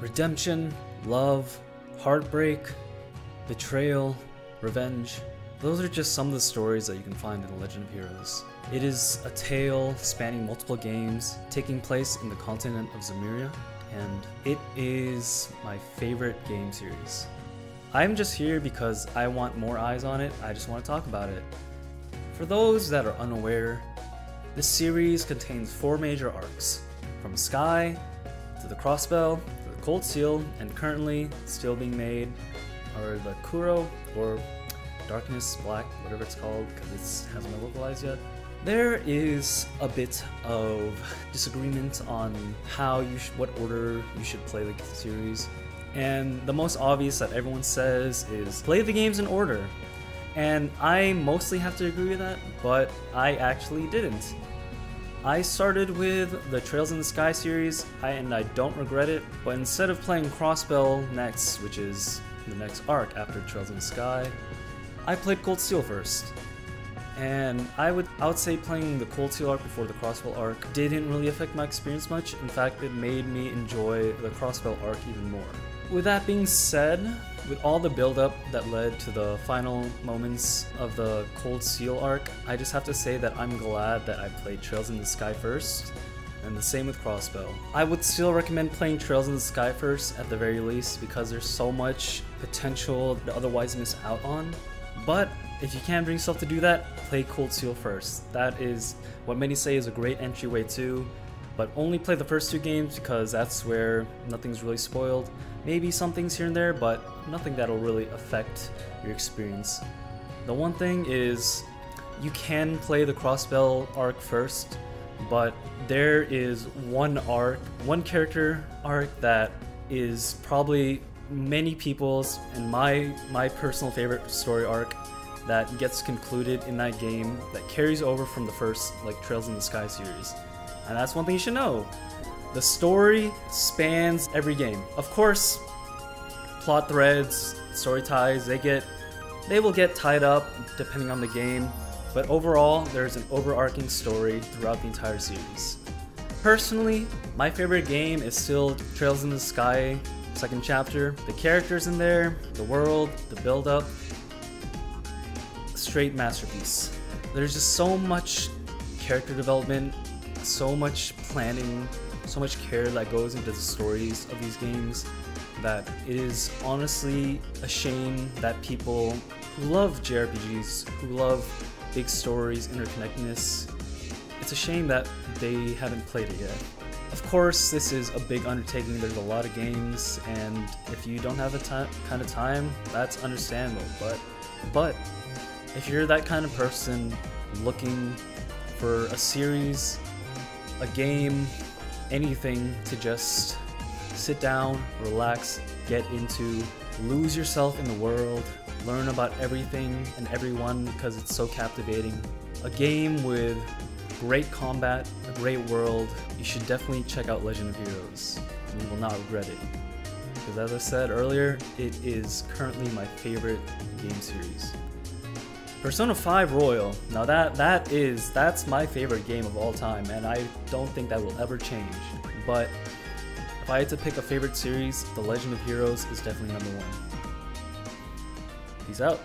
Redemption, love, heartbreak, betrayal, revenge. Those are just some of the stories that you can find in The Legend of Heroes. It is a tale spanning multiple games, taking place in the continent of Zemuria, and it is my favorite game series. I'm just here because I want more eyes on it, I just want to talk about it. For those that are unaware, this series contains four major arcs, from Sky, to the Crossbell, Cold Steel, and currently still being made are the Kuro, or Darkness, Black, whatever it's called, because it hasn't been localized yet. There is a bit of disagreement on how you what order you should play the series. And the most obvious that everyone says is play the games in order. And I mostly have to agree with that, but I actually didn't. I started with the Trails in the Sky series, and I don't regret it, but instead of playing Crossbell next, which is the next arc after Trails in the Sky, I played Cold Steel first. And I would I would say playing the Cold Steel arc before the Crossbell arc didn't really affect my experience much. In fact, it made me enjoy the Crossbell arc even more. With that being said, with all the build-up that led to the final moments of the Cold Steel arc, I just have to say that I'm glad that I played Trails in the Sky first, and the same with Crossbell. I would still recommend playing Trails in the Sky first at the very least because there's so much potential to otherwise miss out on. But if you can't bring yourself to do that, play Cold Steel first. That is what many say is a great entryway too, but only play the first two games because that's where nothing's really spoiled. Maybe some things here and there, but nothing that'll really affect your experience. The one thing is you can play the Crossbell arc first, but there is one arc, one character arc that is probably many people's and my my personal favorite story arc that gets concluded in that game that carries over from the first like Trails in the Sky series. And that's one thing you should know. The story spans every game. Of course, plot threads, story ties, they get they will get tied up depending on the game, but overall there's an overarching story throughout the entire series. Personally, my favorite game is still Trails in the Sky second chapter. The characters in there, the world, the build up, straight masterpiece. There's just so much character development, so much planning, so much care that goes into the stories of these games that it is honestly a shame that people who love JRPGs, who love big stories, interconnectedness, it's a shame that they haven't played it yet. Of course, this is a big undertaking, there's a lot of games, and if you don't have the kind of time, that's understandable, but, but, if you're that kind of person looking for a series, a game, anything to just sit down, relax, get into, lose yourself in the world, learn about everything and everyone because it's so captivating. A game with great combat, a great world, you should definitely check out Legend of Heroes. You will not regret it. Because as I said earlier, it is currently my favorite game series. Persona 5 Royal. Now that that is that's my favorite game of all time and I don't think that will ever change. But if I had to pick a favorite series, The Legend of Heroes is definitely number one. Peace out.